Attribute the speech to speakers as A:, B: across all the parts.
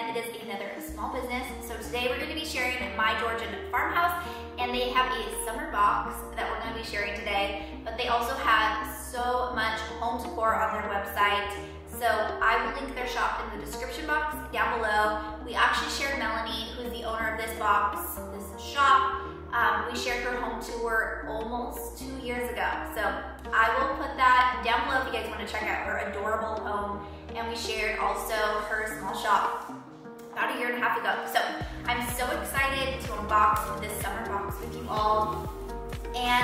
A: another small business. So today we're gonna be sharing my Georgian farmhouse and they have a summer box that we're gonna be sharing today, but they also have so much home decor on their website. So I will link their shop in the description box down below. We actually shared Melanie, who's the owner of this box, this shop. Um, we shared her home tour almost two years ago. So I will put that down below if you guys wanna check out her adorable home and we shared also her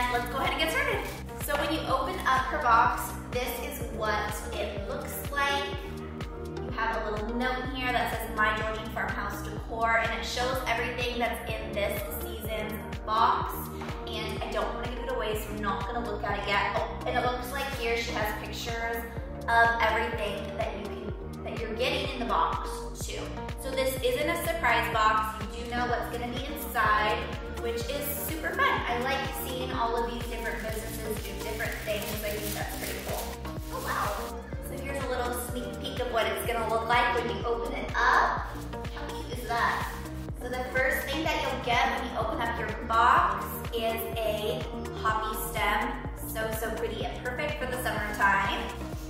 A: And let's go ahead and get started. So when you open up her box, this is what it looks like. You have a little note here that says My Georgian Farmhouse Decor, and it shows everything that's in this season's box. And I don't wanna give it away, so I'm not gonna look at it yet. Oh, and it looks like here she has pictures of everything that you can, that you're getting in the box too. So this isn't a surprise box. You do know what's gonna be inside, which is super fun. I like seeing all of these different businesses do different things. I think that's pretty cool. Oh wow. So here's a little sneak peek of what it's gonna look like when you open it up. How cute is that? So the first thing that you'll get when you open up your box is a poppy stem. So, so pretty and perfect for the summertime.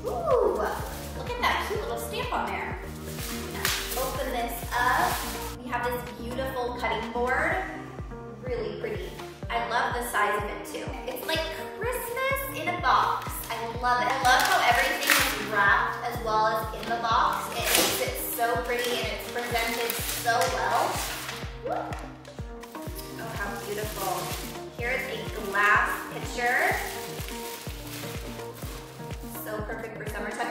A: Ooh, look at that cute little stamp on there. Open this up. We have this beautiful cutting board. Really pretty. I love the size of it too. It's like Christmas in a box. I love it. I love how everything is wrapped as well as in the box. It makes it so pretty and it's presented so well. Oh, how beautiful. Here's a glass pitcher so perfect for summertime.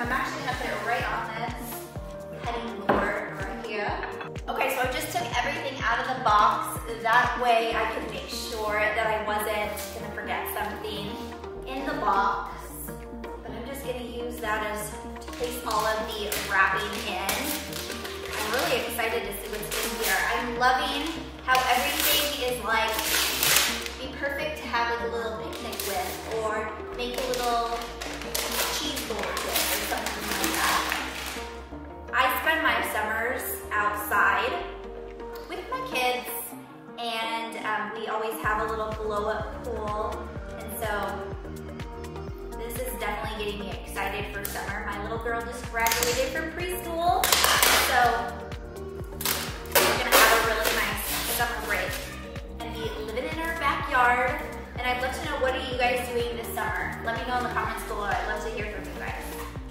A: Way I could make sure that I wasn't gonna forget something in the box. But I'm just gonna use that as to place all of the wrapping in. I'm really excited to see what's in here. I'm loving how everything is like, be perfect to have like a little picnic with or make a little getting me excited for summer. My little girl just graduated from preschool so we're gonna have a really nice summer break and be living in our backyard and I'd love to know what are you guys doing this summer? Let me know in the comments below. I'd love to hear from you guys.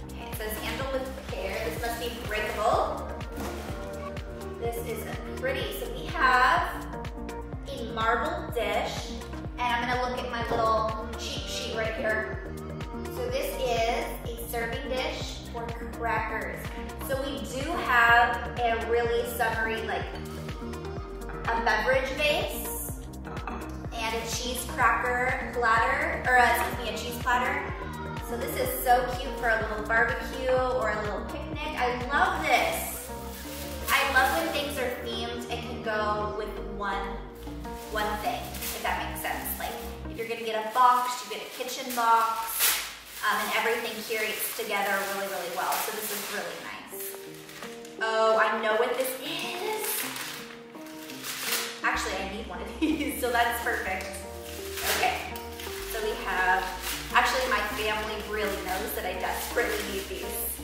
A: Okay, it says handle with care. This must be breakable. This is pretty. So we have a marble dish and I'm gonna look at my little cheat sheet right here. So this is a serving dish for crackers. So we do have a really summery, like a beverage base and a cheese cracker platter, or uh, excuse me, a cheese platter. So this is so cute for a little barbecue or a little picnic. I love this. I love when things are themed and can go with one, one thing, if that makes sense. Like if you're gonna get a box, you get a kitchen box, um, and everything curates together really, really well. So this is really nice. Oh, I know what this is. Actually, I need one of these, so that's perfect. Okay, so we have, actually my family really knows that I desperately need these.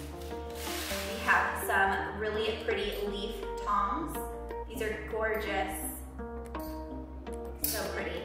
A: We have some really pretty leaf tongs. These are gorgeous. So pretty.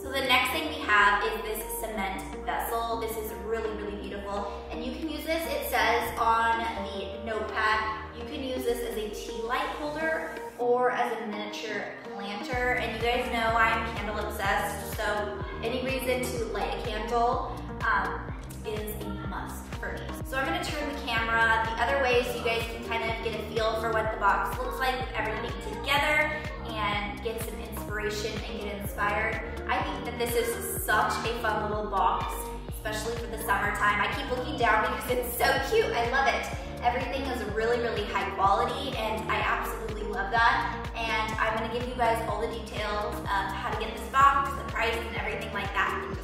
A: So the next thing we have is this cement vessel. This is really, really beautiful. And you can use this, it says on the notepad, you can use this as a tea light holder or as a miniature planter. And you guys know I'm candle obsessed, so any reason to light a candle um, is a must for me. So I'm gonna turn the camera the other way so you guys can kind of get a feel for what the box looks like with everything together and get some inspiration and get inspired. This is such a fun little box, especially for the summertime. I keep looking down because it's so cute, I love it. Everything is really, really high quality and I absolutely love that. And I'm gonna give you guys all the details of how to get this box, the price, and everything like that.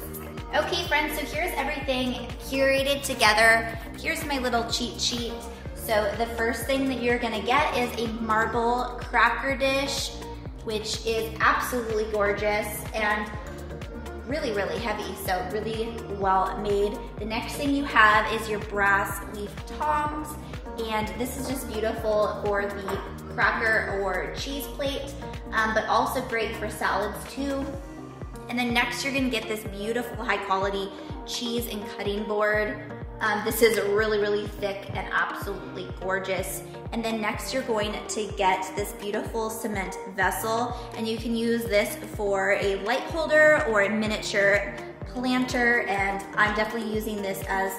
A: Okay friends, so here's everything curated together. Here's my little cheat sheet. So the first thing that you're gonna get is a marble cracker dish, which is absolutely gorgeous and really, really heavy, so really well made. The next thing you have is your brass leaf tongs, and this is just beautiful for the cracker or cheese plate, um, but also great for salads too. And then next you're gonna get this beautiful high quality cheese and cutting board. Um, this is really, really thick and absolutely gorgeous. And then next you're going to get this beautiful cement vessel and you can use this for a light holder or a miniature planter and I'm definitely using this as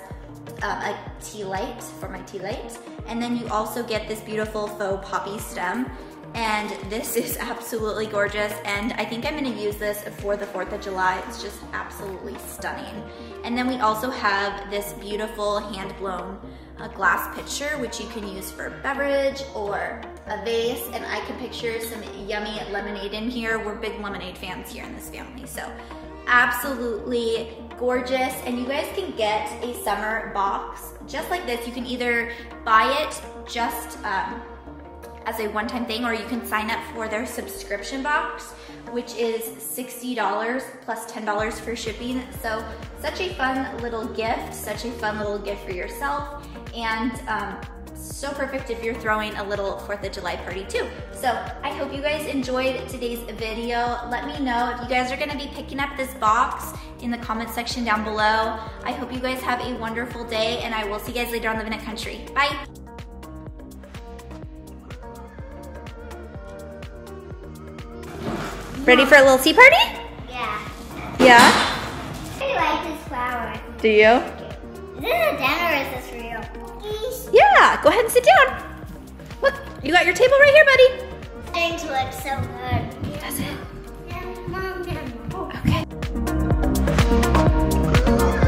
A: um, a tea light for my tea light. And then you also get this beautiful faux poppy stem and this is absolutely gorgeous and I think I'm gonna use this for the 4th of July. It's just absolutely stunning. And then we also have this beautiful hand-blown uh, glass pitcher which you can use for beverage or a vase and I can picture some yummy lemonade in here. We're big lemonade fans here in this family so absolutely gorgeous and you guys can get a summer box just like this. You can either buy it just um, as a one-time thing or you can sign up for their subscription box which is $60 plus $10 for shipping. So such a fun little gift, such a fun little gift for yourself and um, so perfect if you're throwing a little 4th of July party too. So I hope you guys enjoyed today's video. Let me know if you guys are gonna be picking up this box in the comment section down below. I hope you guys have a wonderful day and I will see you guys later on Living It Country. Bye. Ready for a little tea party?
B: Yeah.
A: Yeah?
B: I like this flower.
A: Do you?
B: Is this a or is this real?
A: Yeah, go ahead and sit down. Look, you got your table right here, buddy.
B: Things look looks so good.
A: Does it? Yeah, Mom, yeah. Okay.